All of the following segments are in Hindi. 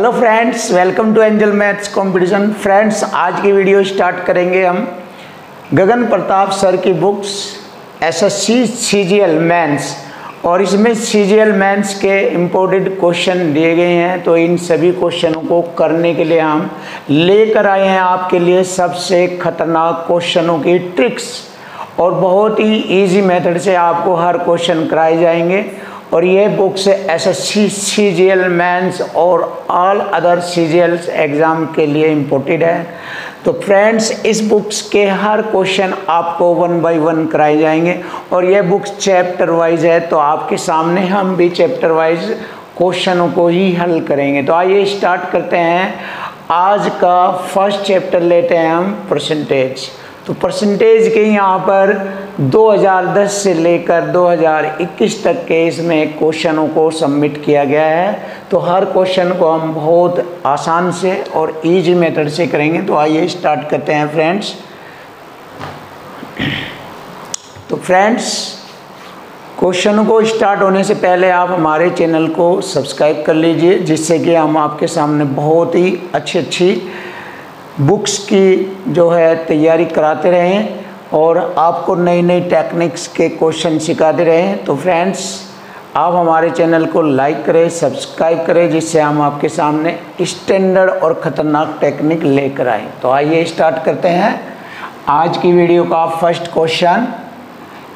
Hello friends welcome to Angel maths competition friends आज की वीडियो स्टार्ट करेंगे हम। गगन प्रताप सर की बुक्स एसएससी सीजीएल मेंस और इसमें सीजीएल मेंस के इम्पोर्टेंट क्वेश्चन दिए गए हैं। तो इन सभी क्वेश्चनों को करने के लिए हम लेकर आए हैं आपके लिए सबसे खतरनाक क्वेश्चनों की ट्रिक्स और बहुत ही इजी मेथड से आपको हर क्वेश्चन कराए जाएँगे। और ये books S S C C G L mains और all other C G exam के लिए इम्पोर्टेड है। तो फ्रेंड्स इस बुक्स के हर क्वेश्चन आपको वन बाय वन कराए जाएँगे। और ये बुक्स चैप्टर वाइज है तो आपके सामने हम भी चैप्टर वाइज क्वेश्चनों को ही हल करेंगे। तो आइए स्टार्ट करते हैं। आज का फ़र्स्ट चैप्टर लेते हैं हम परसेंटेज तो परसेंटेज के यहाँ पर 2010 से लेकर 2021 तक के इसमें क्वेश्चनों को सबमिट किया गया है। तो हर क्वेश्चन को हम बहुत आसान से और इजी मेथड से करेंगे। तो आइए स्टार्ट करते हैं फ्रेंड्स तो फ्रेंड्स क्वेश्चन को स्टार्ट होने से पहले आप हमारे चैनल को सब्सक्राइब कर लीजिए, जिससे कि हम आपके सामने बहुत ही अच्छी अच्छी बुक्स की जो है तैयारी कराते रहें और आपको नई नई टेक्निक्स के क्वेश्चन सिखाते रहें। तो फ्रेंड्स, आप हमारे चैनल को लाइक करें, सब्सक्राइब करें, जिससे हम आपके सामने स्टैंडर्ड और ख़तरनाक टेक्निक लेकर आए। तो आइए स्टार्ट करते हैं। आज की वीडियो का फ़र्स्ट क्वेश्चन,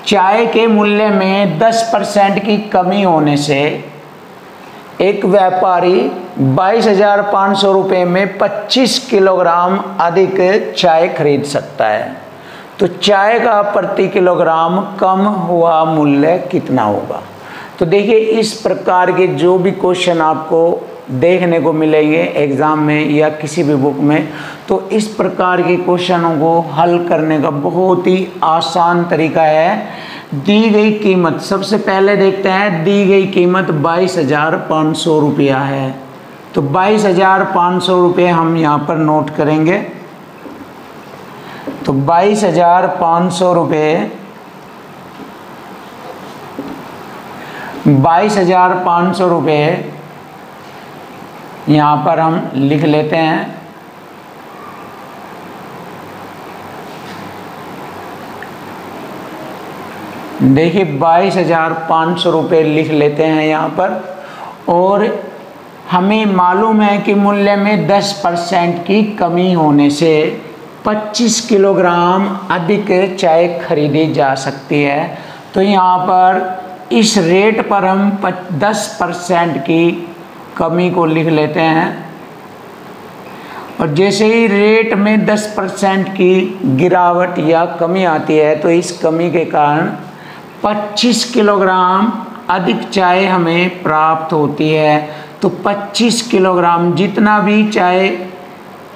चाय के मूल्य में 10 परसेंट की कमी होने से एक व्यापारी बाईस हज़ार पाँच सौ रुपये में 25 किलोग्राम अधिक चाय खरीद सकता है। तो चाय का प्रति किलोग्राम कम हुआ मूल्य कितना होगा? तो देखिए, इस प्रकार के जो भी क्वेश्चन आपको देखने को मिलेंगे एग्ज़ाम में या किसी भी बुक में। तो इस प्रकार के क्वेश्चनों को हल करने का बहुत ही आसान तरीका है। दी गई कीमत, सबसे पहले देखते हैं, दी गई कीमत बाईस हज़ार पाँच सौ रुपया है। तो बाईस हज़ार पाँच सौ रुपये हम यहाँ पर नोट करेंगे। तो बाईस हज़ार पाँच सौ रुपये, बाईस हज़ार पाँच सौ रुपये यहाँ पर हम लिख लेते हैं। देखिए, बाईस हज़ार पाँच सौ रुपये लिख लेते हैं यहाँ पर। और हमें मालूम है कि मूल्य में 10 परसेंट की कमी होने से 25 किलोग्राम अधिक चाय खरीदी जा सकती है। तो यहाँ पर इस रेट पर हम 10 परसेंट की कमी को लिख लेते हैं। और जैसे ही रेट में 10 परसेंट की गिरावट या कमी आती है तो इस कमी के कारण 25 किलोग्राम अधिक चाय हमें प्राप्त होती है। तो 25 किलोग्राम जितना भी चाय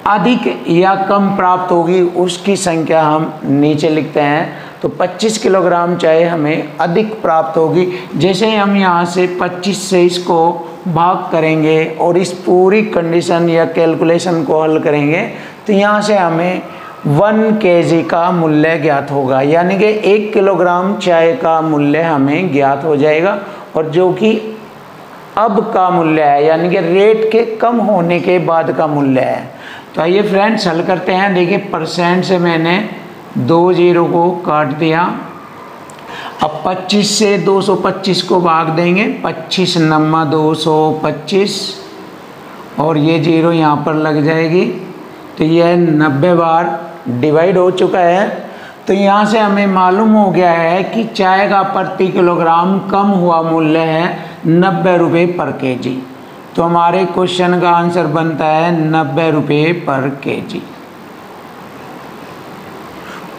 अधिक या कम प्राप्त होगी, उसकी संख्या हम नीचे लिखते हैं। तो 25 किलोग्राम चाय हमें अधिक प्राप्त होगी। जैसे हम यहाँ से 25 से इसको भाग करेंगे और इस पूरी कंडीशन या कैलकुलेशन को हल करेंगे तो यहाँ से हमें वन के का मूल्य ज्ञात होगा। यानी कि एक किलोग्राम चाय का मूल्य हमें ज्ञात हो जाएगा। और जो कि अब का मूल्य है, यानी कि रेट के कम होने के बाद का मूल्य है। तो आइए फ्रेंड्स हल करते हैं। देखिए परसेंट से मैंने दो ज़ीरो को काट दिया। अब 25 से 225 को भाग देंगे। 25 नम्मा 225 और ये ज़ीरो यहाँ पर लग जाएगी। तो यह नब्बे बार डिवाइड हो चुका है। तो यहाँ से हमें मालूम हो गया है कि चाय का प्रति किलोग्राम कम हुआ मूल्य है नब्बे रुपये पर केजी। तो हमारे क्वेश्चन का आंसर बनता है नब्बे रुपये पर केजी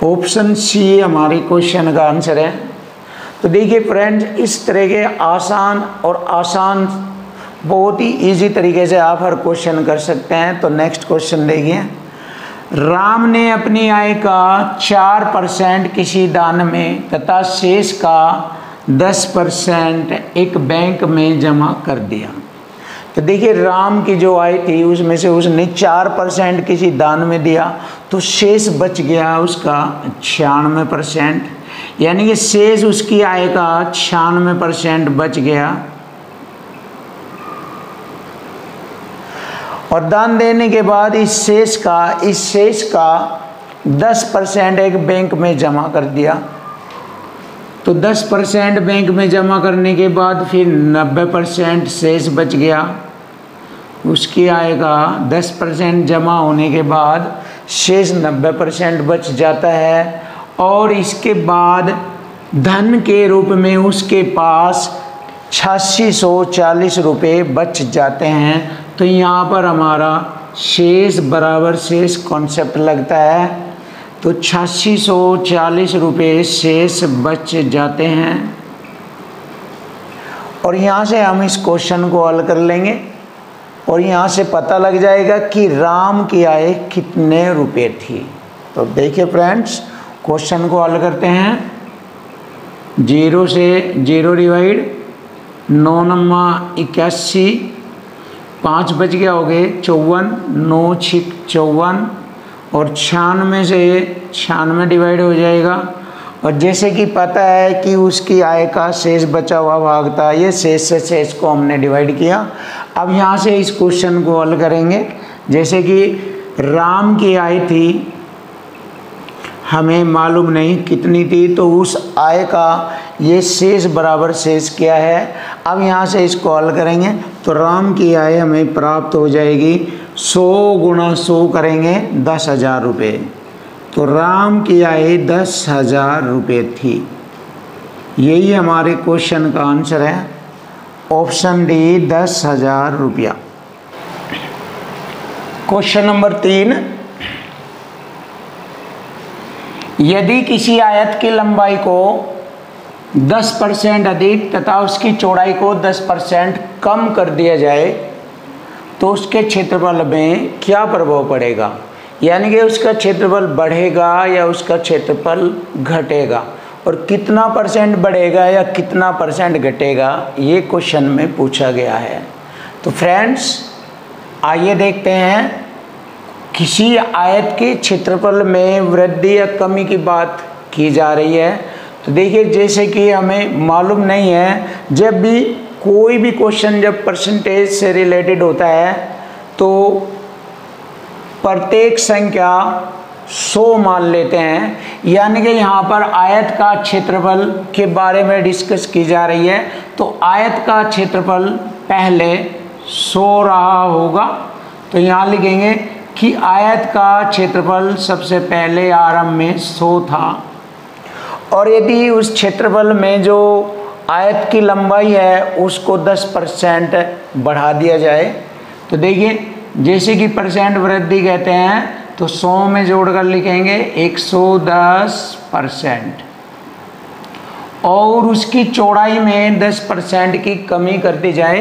ऑप्शन सी हमारे क्वेश्चन का आंसर है। तो देखिए फ्रेंड्स इस तरह के आसान और आसान, बहुत ही इजी तरीके से आप हर क्वेश्चन कर सकते हैं। तो नेक्स्ट क्वेश्चन देखिए। राम ने अपनी आय का चार परसेंट किसी दान में तथा शेष का दस परसेंट एक बैंक में जमा कर दिया। तो देखिए राम की जो आय थी, उसमें से उसने चार परसेंट किसी दान में दिया तो शेष बच गया उसका छियानवे परसेंट। यानी कि शेष उसकी आय का छियानवे परसेंट बच गया। और दान देने के बाद इस शेष का, इस शेष का 10 परसेंट एक बैंक में जमा कर दिया। तो 10 परसेंट बैंक में जमा करने के बाद फिर 90 परसेंट शेष बच गया। उसकी आएगा 10 परसेंट जमा होने के बाद शेष 90 परसेंट बच जाता है और इसके बाद धन के रूप में उसके पास छियासी सौ चालीस रुपये बच जाते हैं। तो यहाँ पर हमारा शेष बराबर शेष कॉन्सेप्ट लगता है। तो छियासी सौ चालीस रुपये शेष बच जाते हैं। और यहाँ से हम इस क्वेश्चन को हल कर लेंगे और यहाँ से पता लग जाएगा कि राम की आय कितने रुपए थी। तो देखिए फ्रेंड्स, क्वेश्चन को हल करते हैं। ज़ीरो से ज़ीरो डिवाइड, नौ नम्मा इक्यासी, पाँच बज गया हो गए चौवन, नौ छिक चौवन और छियानवे से छियानवे डिवाइड हो जाएगा। और जैसे कि पता है कि उसकी आय का शेष बचा हुआ भाग था, ये शेष से शेष को हमने डिवाइड किया। अब यहाँ से इस क्वेश्चन को हल करेंगे। जैसे कि राम की आय थी, हमें मालूम नहीं कितनी थी तो उस आय का ये शेष बराबर शेष क्या है? अब यहाँ से इसको हल करेंगे। तो राम की आय हमें प्राप्त हो जाएगी। सौ गुणा सौ करेंगे दस हज़ार रुपये तो राम की आय दस हज़ार रुपये थी। यही हमारे क्वेश्चन का आंसर है। ऑप्शन डी दस हज़ार रुपया। क्वेश्चन नंबर तीन। यदि किसी आयत की लंबाई को 10 परसेंट अधिक तथा उसकी चौड़ाई को 10 परसेंट कम कर दिया जाए तो उसके क्षेत्रफल में क्या प्रभाव पड़ेगा? यानी कि उसका क्षेत्रफल बढ़ेगा या उसका क्षेत्रफल घटेगा? और कितना परसेंट बढ़ेगा या कितना परसेंट घटेगा, ये क्वेश्चन में पूछा गया है। तो फ्रेंड्स, आइए देखते हैं। किसी आयत के क्षेत्रफल में वृद्धि या कमी की बात की जा रही है। तो देखिए, जैसे कि हमें मालूम नहीं है, जब भी कोई भी क्वेश्चन जब परसेंटेज से रिलेटेड होता है तो प्रत्येक संख्या सौ मान लेते हैं। यानी कि यहाँ पर आयत का क्षेत्रफल के बारे में डिस्कस की जा रही है। तो आयत का क्षेत्रफल पहले सौ रहा होगा। तो यहाँ लिखेंगे कि आयत का क्षेत्रफल सबसे पहले आरंभ में सौ था। और यदि उस क्षेत्रफल में जो आयत की लंबाई है, उसको 10 परसेंट बढ़ा दिया जाए। तो देखिए, जैसे कि परसेंट वृद्धि कहते हैं तो 100 में जोड़कर लिखेंगे 110 परसेंट। और उसकी चौड़ाई में 10 परसेंट की कमी कर दी जाए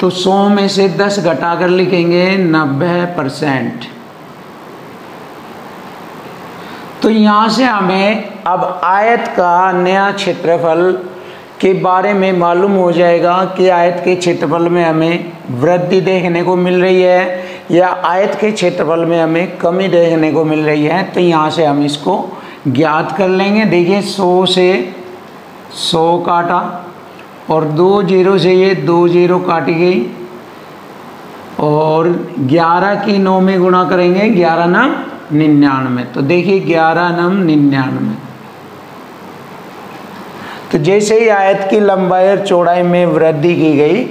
तो 100 में से 10 घटाकर लिखेंगे 90 परसेंट। तो यहाँ से हमें अब आयत का नया क्षेत्रफल के बारे में मालूम हो जाएगा कि आयत के क्षेत्रफल में हमें वृद्धि देखने को मिल रही है या आयत के क्षेत्रफल में हमें कमी देखने को मिल रही है तो यहाँ से हम इसको ज्ञात कर लेंगे। देखिए, सौ से सौ काटा और दो ज़ीरो से ये दो ज़ीरो काटी गई और ग्यारह की नौ में गुणा करेंगे, ग्यारह नम निन्यानवे। तो देखिए, ग्यारह नम निन्यानवे। तो जैसे ही आयत की लंबाई और चौड़ाई में वृद्धि की गई,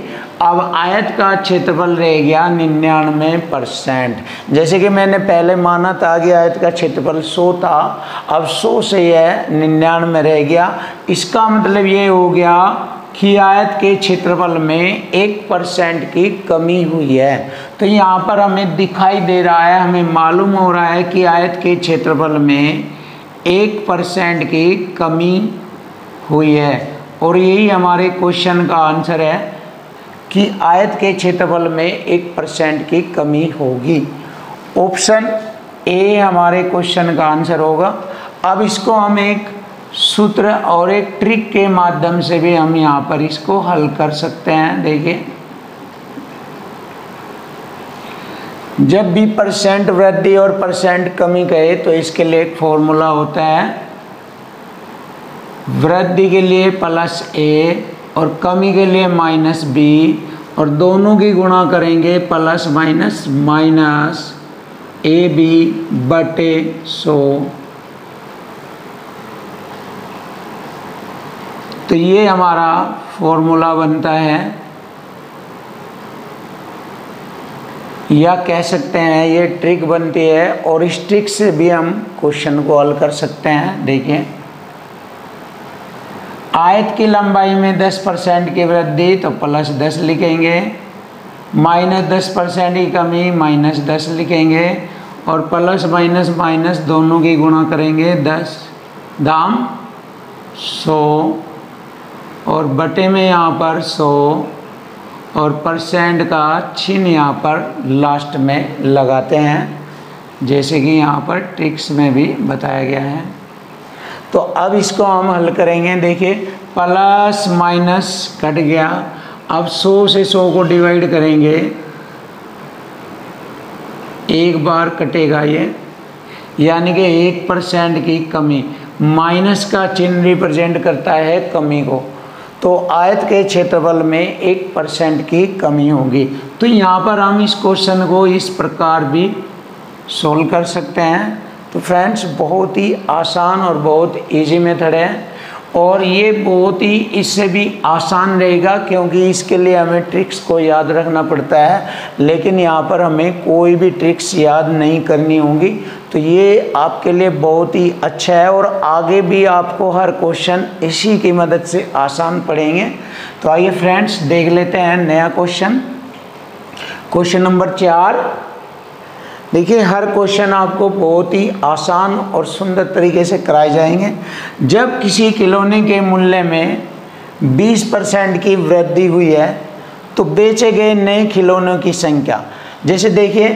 अब आयत का क्षेत्रफल रह गया निन्यानवे परसेंट। जैसे कि मैंने पहले माना था कि आयत का क्षेत्रफल सौ था, अब सौ से यह निन्यानवे रह गया। इसका मतलब ये हो गया कि आयत के क्षेत्रफल में एक परसेंट की कमी हुई है। तो यहाँ पर हमें दिखाई दे रहा है, हमें मालूम हो रहा है कि आयत के क्षेत्रफल में एक परसेंट की कमी हुई है। और यही हमारे क्वेश्चन का आंसर है कि आयत के क्षेत्रफल में एक परसेंट की कमी होगी। ऑप्शन ए हमारे क्वेश्चन का आंसर होगा। अब इसको हम एक सूत्र और एक ट्रिक के माध्यम से भी हम यहाँ पर इसको हल कर सकते हैं। देखिए। जब भी परसेंट वृद्धि और परसेंट कमी कहे तो इसके लिए एक फॉर्मूला होता है। वृद्धि के लिए प्लस ए और कमी के लिए माइनस बी और दोनों की गुणा करेंगे plus minus minus A B बटे सो। तो ये हमारा फॉर्मूला बनता है। या कह सकते हैं ये ट्रिक बनती है और इस ट्रिक से भी हम क्वेश्चन को हल कर सकते हैं। देखिए। आयत की लंबाई में 10 परसेंट की वृद्धि तो प्लस 10 लिखेंगे। माइनस दस परसेंट की कमी, माइनस दस लिखेंगे। और प्लस माइनस माइनस दोनों की गुणा करेंगे दस। दाम सौ। और बटे में यहाँ पर सौ। और परसेंट का चिन्ह यहाँ पर लास्ट में लगाते हैं। जैसे कि यहाँ पर ट्रिक्स में भी बताया गया है। तो अब इसको हम हल करेंगे, देखिए प्लस माइनस कट गया। अब 100 से 100 को डिवाइड करेंगे। एक बार कटेगा ये, यानी कि एक परसेंट की कमी। माइनस का चिन्ह रिप्रेजेंट करता है कमी को। तो आयत के क्षेत्रफल में एक परसेंट की कमी होगी। तो यहाँ पर हम इस क्वेश्चन को इस प्रकार भी सोल्व कर सकते हैं। तो फ्रेंड्स बहुत ही आसान और बहुत इजी मेथड है। और ये बहुत ही इससे भी आसान रहेगा क्योंकि इसके लिए हमें ट्रिक्स को याद रखना पड़ता है। लेकिन यहाँ पर हमें कोई भी ट्रिक्स याद नहीं करनी होगी। तो ये आपके लिए बहुत ही अच्छा है और आगे भी आपको हर क्वेश्चन इसी की मदद से आसान पड़ेंगे तो आइए फ्रेंड्स देख लेते हैं नया क्वेश्चन क्वेश्चन नंबर चार। देखिए, हर क्वेश्चन आपको बहुत ही आसान और सुंदर तरीके से कराए जाएँगे। जब किसी खिलौने के मूल्य में 20 परसेंट की वृद्धि हुई है तो बेचे गए नए खिलौनों की संख्या। जैसे देखिए,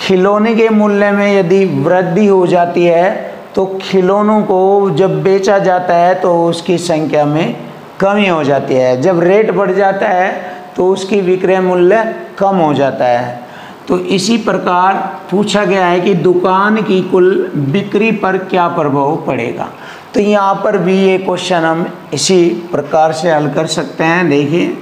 खिलौने के मूल्य में यदि वृद्धि हो जाती है तो खिलौनों को जब बेचा जाता है तो उसकी संख्या में कमी हो जाती है। जब रेट बढ़ जाता है तो उसकी विक्रय मूल्य कम हो जाता है। तो इसी प्रकार पूछा गया है कि दुकान की कुल बिक्री पर क्या प्रभाव पड़ेगा? तो यहाँ पर भी ये क्वेश्चन हम इसी प्रकार से हल कर सकते हैं, देखिए।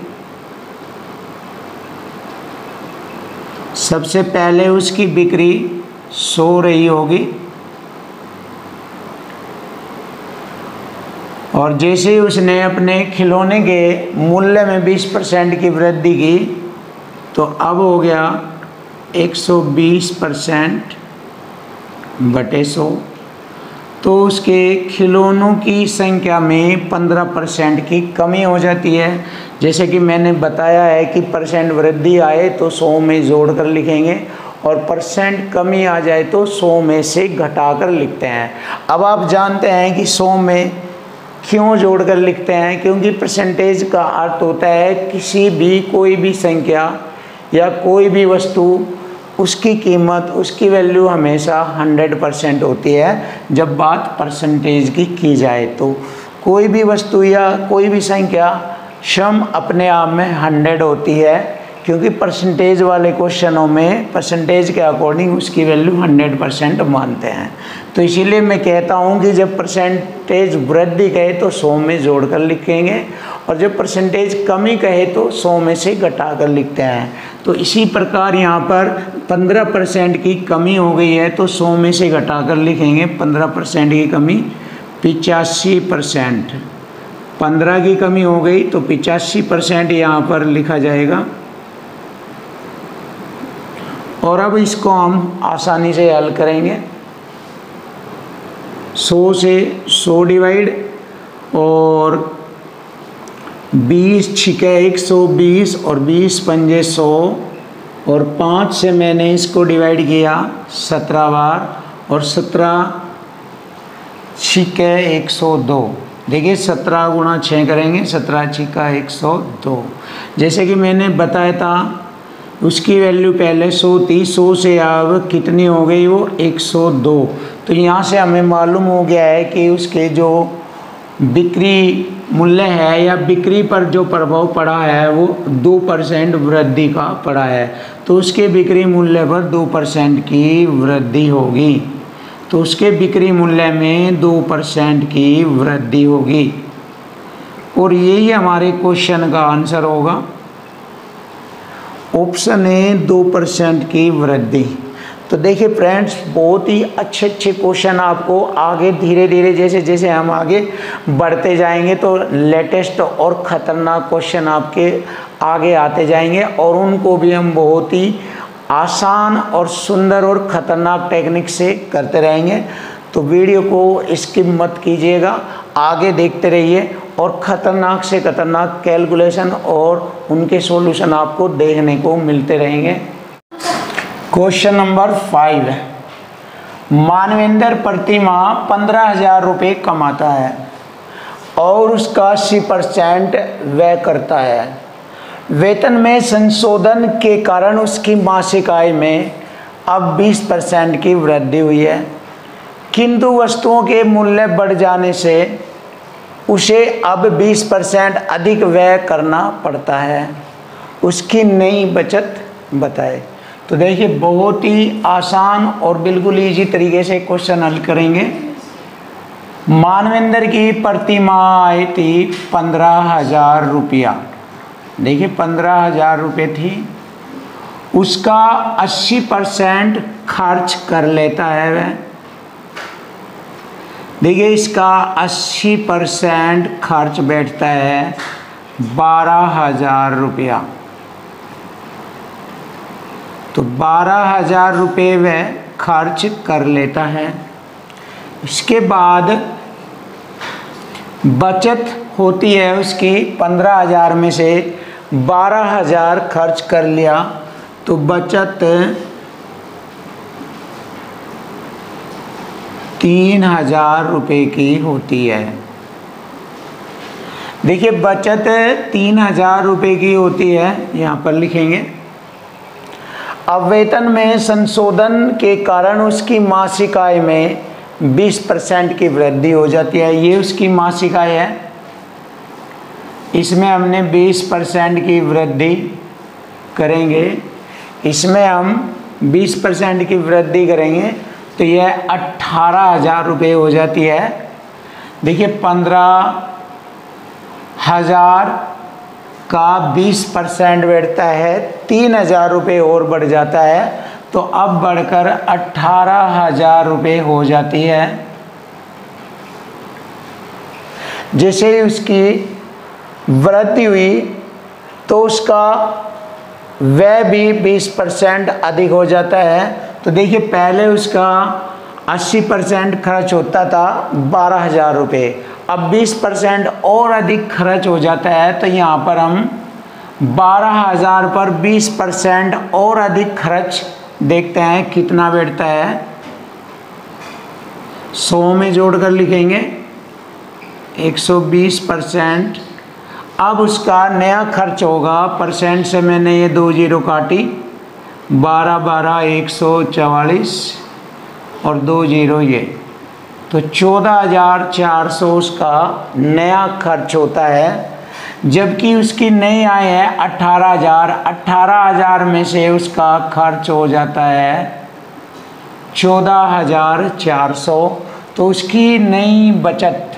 सबसे पहले उसकी बिक्री सो रही होगी। और जैसे ही उसने अपने खिलौने के मूल्य में 20 परसेंट की वृद्धि की तो अब हो गया 120 परसेंट बटे सौ। तो उसके खिलौनों की संख्या में 15 परसेंट की कमी हो जाती है। जैसे कि मैंने बताया है कि परसेंट वृद्धि आए तो 100 में जोड़ कर लिखेंगे और परसेंट कमी आ जाए तो 100 में से घटा कर लिखते हैं। अब आप जानते हैं कि 100 में क्यों जोड़ कर लिखते हैं? क्योंकि परसेंटेज का अर्थ होता है किसी भी कोई भी संख्या या कोई भी वस्तु उसकी कीमत, उसकी वैल्यू हमेशा 100 परसेंट होती है, जब बात परसेंटेज की की जाए तो। कोई भी वस्तु या कोई भी संख्या श्रम अपने आप में 100 होती है, क्योंकि परसेंटेज वाले क्वेश्चनों में परसेंटेज के अकॉर्डिंग उसकी वैल्यू 100 परसेंट मानते हैं। तो इसीलिए मैं कहता हूँ कि जब परसेंटेज वृद्धि कहे तो सौ में जोड़ कर लिखेंगे, और जब परसेंटेज कमी कहे तो सौ में से घटा कर लिखते हैं। तो इसी प्रकार यहाँ पर 15 परसेंट की कमी हो गई है तो 100 में से घटा कर लिखेंगे 15 परसेंट की कमी पिचासी परसेंट। पंद्रह की कमी हो गई तो पिचासी परसेंट यहाँ पर लिखा जाएगा। और अब इसको हम आसानी से हल करेंगे। सौ से सौ डिवाइड और बीस छिके एक सौ बीस और बीस पंजे सौ और पाँच से मैंने इसको डिवाइड किया, सत्रह बार और सत्रह छिके एक सौ दो। देखिए, सत्रह गुणा छः करेंगे, सत्रह छिका एक सौ दो। जैसे कि मैंने बताया था, उसकी वैल्यू पहले सौ थी, सौ से अब कितनी हो गई वो एक सौ दो। तो यहाँ से हमें मालूम हो गया है कि उसके जो बिक्री मूल्य है या बिक्री पर जो प्रभाव पड़ा है, वो दो परसेंट वृद्धि का पड़ा है। तो उसके बिक्री मूल्य पर दो परसेंट की वृद्धि होगी। तो उसके बिक्री मूल्य में दो परसेंट की वृद्धि होगी। और यही हमारे क्वेश्चन का आंसर होगा। ऑप्शन ए, दो परसेंट की वृद्धि। तो देखिए फ्रेंड्स, बहुत ही अच्छे अच्छे क्वेश्चन आपको आगे धीरे धीरे जैसे जैसे हम आगे बढ़ते जाएँगे तो लेटेस्ट और ख़तरनाक क्वेश्चन आपके आगे आते जाएँगे और उनको भी हम बहुत ही आसान और सुंदर और ख़तरनाक टेक्निक से करते रहेंगे। तो वीडियो को स्किप मत कीजिएगा, आगे देखते रहिए और ख़तरनाक से ख़तरनाक कैलकुलेशन और उनके सॉल्यूशन आपको देखने को मिलते रहेंगे। क्वेश्चन नंबर फाइव मानवेंद्र प्रतिमा पंद्रह हज़ार रुपये कमाता है और उसका अस्सी परसेंट व्यय करता है। वेतन में संशोधन के कारण उसकी मासिक आय में अब 20 परसेंट की वृद्धि हुई है। किंतु वस्तुओं के मूल्य बढ़ जाने से उसे अब 20 परसेंट अधिक व्यय करना पड़ता है। उसकी नई बचत बताए। तो देखिए, बहुत ही आसान और बिल्कुल इजी तरीके से क्वेश्चन हल करेंगे। मानवेंद्र की प्रतिमा आई थी पंद्रह हज़ार रुपया। देखिए, पंद्रह हज़ार रुपये थी। उसका अस्सी परसेंट खर्च कर लेता है वह। देखिए, इसका अस्सी परसेंट खर्च बैठता है बारह हज़ार रुपया। तो बारह हज़ार रुपये वह खर्च कर लेता है। इसके बाद बचत होती है उसकी पंद्रह हज़ार में से बारह हज़ार खर्च कर लिया तो बचत तीन हज़ार रुपये की होती है। देखिए, बचत तीन हज़ार रुपये की होती है, यहाँ पर लिखेंगे। वेतन में संशोधन के कारण उसकी मासिक आय में 20 परसेंट की वृद्धि हो जाती है। ये उसकी मासिक आय है। इसमें हमने 20 परसेंट की वृद्धि करेंगे। इसमें हम 20 परसेंट की वृद्धि करेंगे तो यह अट्ठारह हज़ार रुपये हो जाती है। देखिए, पंद्रह हज़ार का 20 परसेंट बैठता है, तीन हज़ार रुपये और बढ़ जाता है तो अब बढ़कर अट्ठारह हज़ार रुपये हो जाती है। जैसे उसकी वृद्धि हुई तो उसका व्यय भी 20 परसेंट अधिक हो जाता है। तो देखिए, पहले उसका 80 परसेंट खर्च होता था बारह हज़ार रुपये अब 20 परसेंट और अधिक खर्च हो जाता है तो यहाँ पर हम बारह हज़ार पर 20 परसेंट और अधिक खर्च देखते हैं, कितना बैठता है। सौ में जोड़कर लिखेंगे 120 परसेंट। अब उसका नया खर्च होगा, परसेंट से मैंने ये दो ज़ीरो काटी, बारह बारह एक सौ चवालीस और दो ज़ीरो ये। तो चौदह हज़ार चार सौ उसका नया खर्च होता है, जबकि उसकी नई आय है अट्ठारह हज़ार। हज़ार में से उसका खर्च हो जाता है चौदह हज़ार चार सौ। तो उसकी नई बचत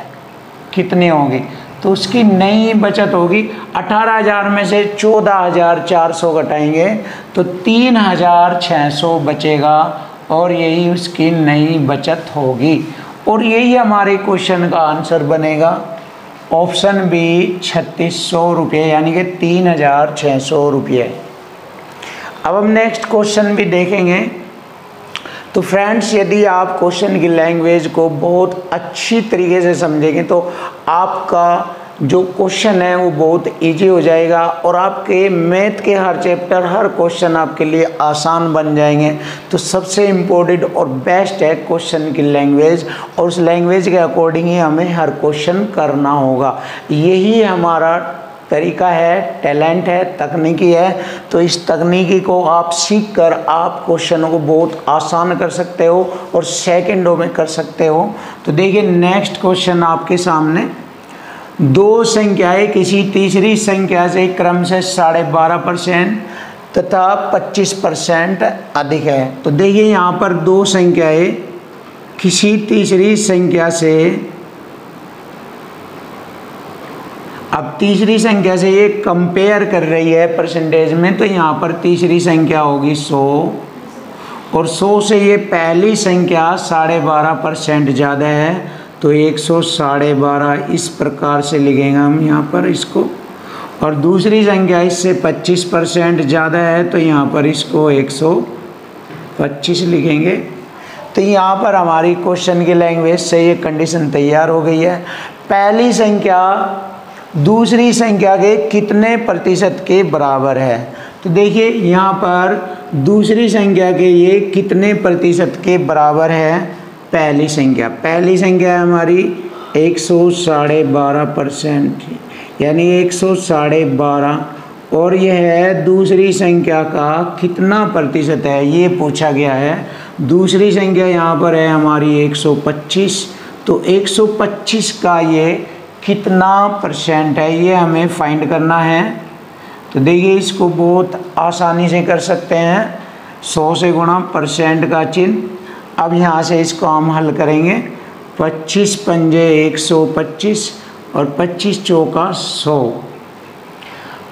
कितनी होगी? तो उसकी नई बचत होगी, अठारह हज़ार में से चौदह हज़ार चार सौ घटाएँगे तो तीन हज़ार छः सौ बचेगा और यही उसकी नई बचत होगी। और यही हमारे क्वेश्चन का आंसर बनेगा। ऑप्शन बी छत्तीस सौ रुपये, यानी कि तीन हज़ार छः सौ रुपये। अब हम नेक्स्ट क्वेश्चन भी देखेंगे। तो फ्रेंड्स यदि आप क्वेश्चन की लैंग्वेज को बहुत अच्छी तरीके से समझेंगे तो आपका जो क्वेश्चन है वो बहुत इजी हो जाएगा और आपके मैथ के हर चैप्टर हर क्वेश्चन आपके लिए आसान बन जाएँगे। तो सबसे इम्पोर्टेंट और बेस्ट है क्वेश्चन की लैंग्वेज और उस लैंग्वेज के अकॉर्डिंग ही हमें हर क्वेश्चन करना होगा। यही हमारा तरीका है टैलेंट है, तकनीकी है। तो इस तकनीकी को आप सीख कर आप क्वेश्चनों को बहुत आसान कर सकते हो और सेकेंडों में कर सकते हो। तो देखिए नेक्स्ट क्वेश्चन आपके सामने दो संख्याएँ किसी तीसरी संख्या से क्रम से साढ़े बारह परसेंट तथा पच्चीस परसेंट अधिक है। तो देखिए यहाँ पर दो संख्याएँ किसी तीसरी संख्या से अब तीसरी संख्या से ये कंपेयर कर रही है परसेंटेज में तो यहाँ पर तीसरी संख्या होगी सौ और सौ से ये पहली संख्या साढ़े बारह परसेंट ज़्यादा है। तो एक सौ साढ़े बारह इस प्रकार से लिखेंगे हम यहाँ पर इसको। और दूसरी संख्या इससे 25 परसेंट ज़्यादा है तो यहाँ पर इसको 125 लिखेंगे। तो यहाँ पर हमारी क्वेश्चन की लैंग्वेज से ये कंडीशन तैयार हो गई है। पहली संख्या, दूसरी संख्या के कितने प्रतिशत के बराबर है? तो देखिए, यहाँ पर दूसरी संख्या के ये कितने प्रतिशत के बराबर है? पहली संख्या। पहली संख्या है हमारी एक सौ साढ़े बारह परसेंट। यानी एक सौ साढ़े बारह। और यह है दूसरी संख्या का कितना प्रतिशत है? ये पूछा गया है। दूसरी संख्या यहाँ पर है हमारी 125 तो 125 का ये कितना परसेंट है? ये हमें फाइंड करना है। तो देखिए, इसको बहुत आसानी से कर सकते हैं। 100 से गुणा परसेंट का चिन्ह। अब यहाँ से इसको हम हल करेंगे। 25 पंजे 125 और 25 चौका 100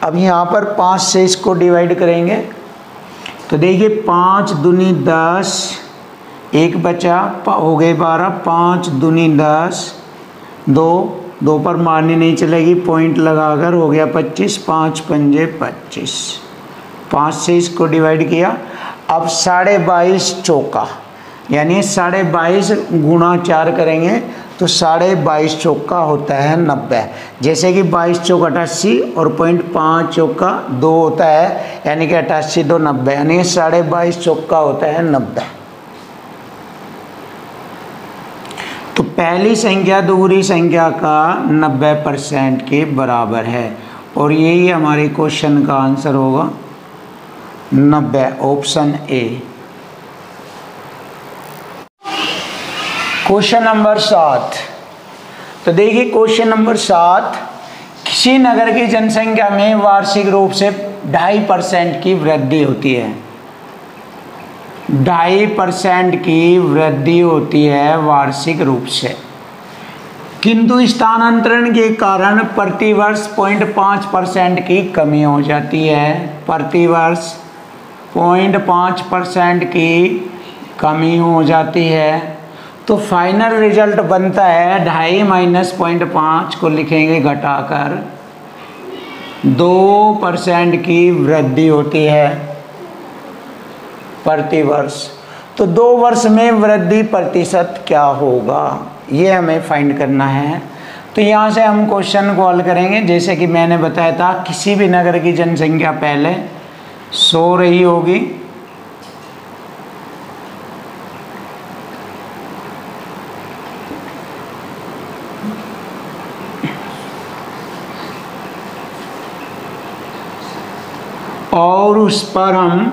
अब यहाँ पर पाँच से इसको डिवाइड करेंगे। तो देखिए, पाँच दुनी दस, एक बचा हो गए बारह। पाँच दुनी दस, दो दो पर मारने नहीं चलेगी, पॉइंट लगाकर हो गया पच्चीस, पाँच पंजे पच्चीस। पाँच से इसको डिवाइड किया। अब साढ़े बाईस चौका। यानी साढ़े बाईस गुणा चार करेंगे तो साढ़े बाईस चौका होता है नब्बे। जैसे कि बाईस चौक अट्ठासी और पॉइंट पाँच चौका दो होता है, यानी कि अट्ठासी दो नब्बे, यानी साढ़े बाईस चौका होता है नब्बे। तो पहली संख्या दूसरी संख्या का नब्बे परसेंट के बराबर है, और यही हमारे क्वेश्चन का आंसर होगा नब्बे, ऑप्शन ए। क्वेश्चन नंबर सात। तो देखिए, क्वेश्चन नंबर सात, किसी नगर की जनसंख्या में वार्षिक रूप से ढाई परसेंट की वृद्धि होती है। ढाई परसेंट की वृद्धि होती है वार्षिक रूप से। किंतु स्थानांतरण के कारण प्रतिवर्ष पॉइंट पाँच परसेंट की कमी हो जाती है। प्रतिवर्ष पॉइंट पाँच परसेंट की कमी हो जाती है। तो फाइनल रिज़ल्ट बनता है, ढाई माइनस पॉइंट पाँच को लिखेंगे घटाकर। दो परसेंट की वृद्धि होती है प्रति वर्ष। तो दो वर्ष में वृद्धि प्रतिशत क्या होगा? ये हमें फाइंड करना है। तो यहाँ से हम क्वेश्चन को हल करेंगे। जैसे कि मैंने बताया था, किसी भी नगर की जनसंख्या पहले सो रही होगी। और उस पर हम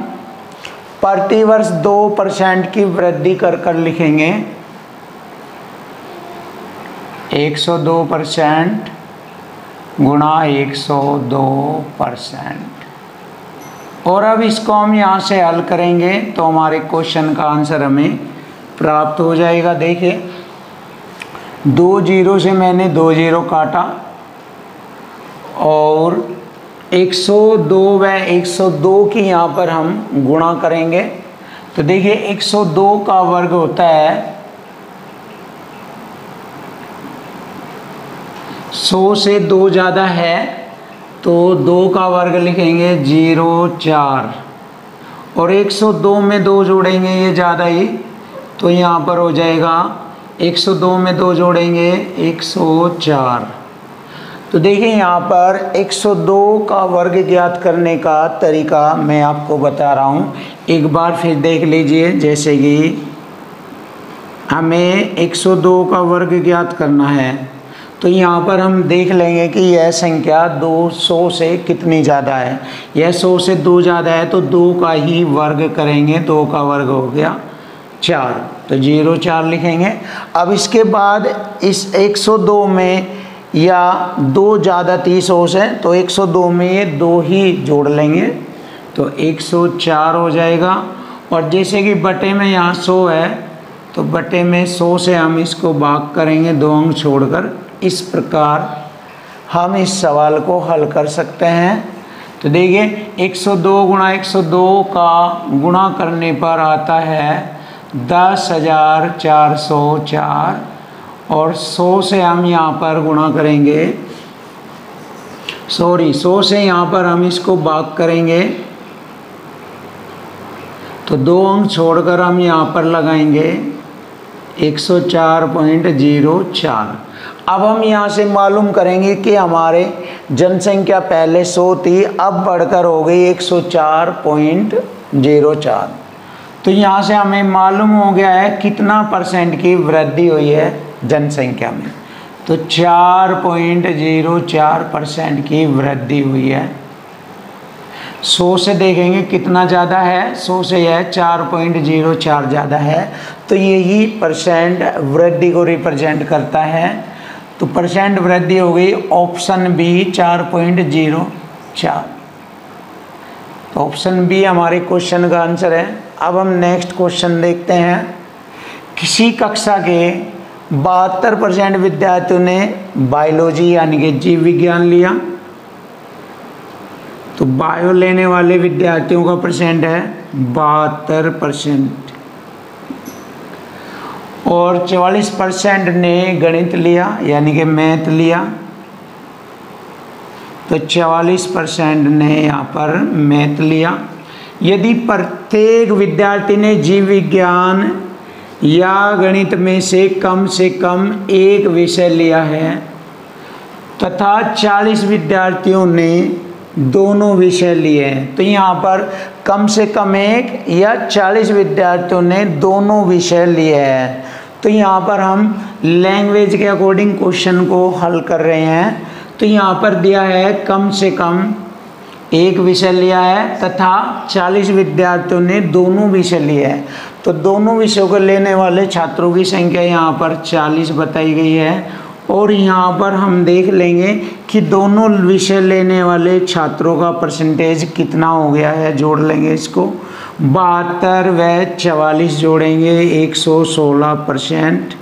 प्रतिवर्ष दो परसेंट की वृद्धि कर कर लिखेंगे। 102 परसेंट गुणा 102 परसेंट। और अब इसको हम यहाँ से हल करेंगे तो हमारे क्वेश्चन का आंसर हमें प्राप्त हो जाएगा। देखिए, दो ज़ीरो से मैंने दो ज़ीरो काटा और 102 व 102 की यहाँ पर हम गुणा करेंगे। तो देखिए 102 का वर्ग होता है 100 से दो ज़्यादा है तो दो का वर्ग लिखेंगे ज़ीरो चार। और 102 में दो जोड़ेंगे ये ज़्यादा ही तो यहाँ पर हो जाएगा 102 में दो जोड़ेंगे 104 तो देखिए यहाँ पर 102 का वर्ग ज्ञात करने का तरीका मैं आपको बता रहा हूँ। एक बार फिर देख लीजिए, जैसे कि हमें 102 का वर्ग ज्ञात करना है तो यहाँ पर हम देख लेंगे कि यह संख्या 200 से कितनी ज़्यादा है। यह 100 से दो ज़्यादा है तो दो का ही वर्ग करेंगे, दो का वर्ग हो गया चार। तो ज़ीरो चार लिखेंगे। अब इसके बाद इस 102 में या दो ज़्यादा तीस हो से तो 102 में ये दो ही जोड़ लेंगे तो 104 हो जाएगा। और जैसे कि बटे में यहाँ 100 है तो बटे में 100 से हम इसको भाग करेंगे दो अंक छोड़कर। इस प्रकार हम इस सवाल को हल कर सकते हैं। तो देखिए 102 गुणा 102 का गुणा करने पर आता है दस हज़ार चार सौ चार। और 100 से हम यहाँ पर गुणा करेंगे। सॉरी 100 से यहाँ पर हम इसको बाग करेंगे। तो दो अंक छोड़कर हम यहाँ पर लगाएँगे। 104.04 अब हम यहाँ से मालूम करेंगे कि हमारे जनसंख्या पहले 100 थी, अब बढ़कर हो गई 104.04 तो यहाँ से हमें मालूम हो गया है कितना परसेंट की वृद्धि हुई है। जनसंख्या में। तो 4.04 परसेंट की वृद्धि हुई है। सौ से देखेंगे कितना ज़्यादा है, सौ से यह चार पॉइंट ज़ीरो चार ज़्यादा है। तो यही परसेंट वृद्धि को रिप्रेजेंट करता है। तो परसेंट वृद्धि हो गई, ऑप्शन बी चार पॉइंट ज़ीरो चार। तो ऑप्शन बी हमारे क्वेश्चन का आंसर है। अब हम नेक्स्ट क्वेश्चन देखते हैं। किसी कक्षा के बहत्तर परसेंट विद्यार्थियों ने बायोलॉजी यानी कि जीव विज्ञान लिया। तो बायो लेने वाले विद्यार्थियों का परसेंट है बहत्तर परसेंट। और चवालीस परसेंट ने गणित लिया, यानी कि मैथ लिया। तो चवालीस परसेंट ने यहाँ पर मैथ लिया। यदि प्रत्येक विद्यार्थी ने जीव विज्ञान या गणित में से कम से कम एक विषय लिया है। तथा 40 विद्यार्थियों ने दोनों विषय लिए। हैं तो यहाँ पर कम से कम एक या 40 विद्यार्थियों ने दोनों विषय लिए हैं। तो यहाँ पर हम लैंग्वेज के अकॉर्डिंग क्वेश्चन को हल कर रहे हैं। तो यहाँ पर दिया है कम से कम एक विषय लिया है तथा 40 विद्यार्थियों ने दोनों विषय लिए हैं। तो दोनों विषयों को लेने वाले छात्रों की संख्या यहाँ पर 40 बताई गई है। और यहाँ पर हम देख लेंगे कि दोनों विषय लेने वाले छात्रों का परसेंटेज कितना हो गया है। जोड़ लेंगे इसको। बहत्तर व चवालीस जोड़ेंगे 116 परसेंट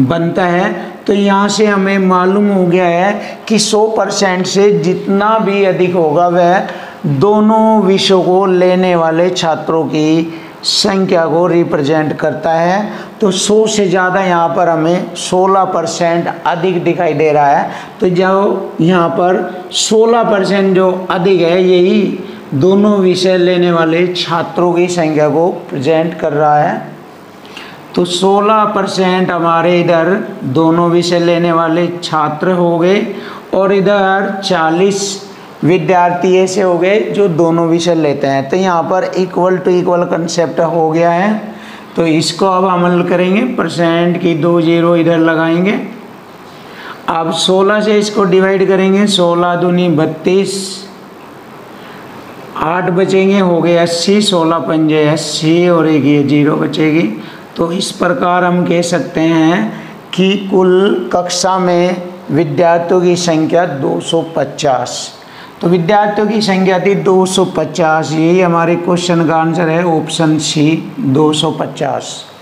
बनता है। तो यहाँ से हमें मालूम हो गया है कि 100 परसेंट से जितना भी अधिक होगा वह दोनों विषयों को लेने वाले छात्रों की संख्या को रिप्रेजेंट करता है। तो 100 से ज़्यादा यहाँ पर हमें 16 परसेंट अधिक दिखाई दे रहा है। तो जो यहाँ पर 16 परसेंट जो अधिक है, यही दोनों विषय लेने वाले छात्रों की संख्या को प्रेजेंट कर रहा है। तो 16 परसेंट हमारे इधर दोनों विषय लेने वाले छात्र हो गए और इधर 40 विद्यार्थी ऐसे हो गए जो दोनों विषय लेते हैं। तो यहाँ पर इक्वल टू इक्वल कंसेप्ट हो गया है। तो इसको अब अमल करेंगे। परसेंट की दो ज़ीरो इधर लगाएँगे। अब 16 से इसको डिवाइड करेंगे। 16 दूनी बत्तीस। आठ बचेंगे, हो गए अस्सी। सोलह पंजे अस्सी और एक ये ज़ीरो बचेगी। तो इस प्रकार हम कह सकते हैं कि कुल कक्षा में विद्यार्थियों की संख्या 250 तो विद्यार्थियों की संख्या थी 250 यही हमारे क्वेश्चन का आंसर है ऑप्शन सी 250